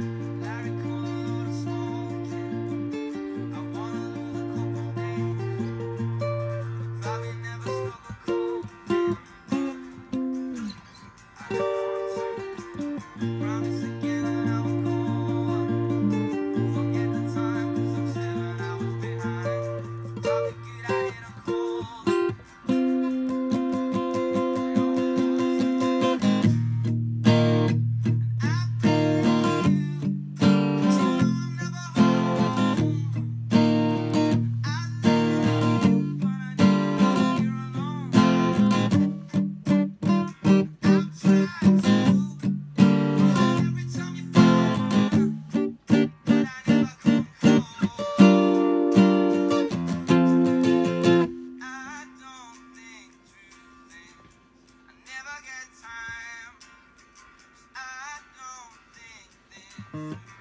Mm-hmm. Never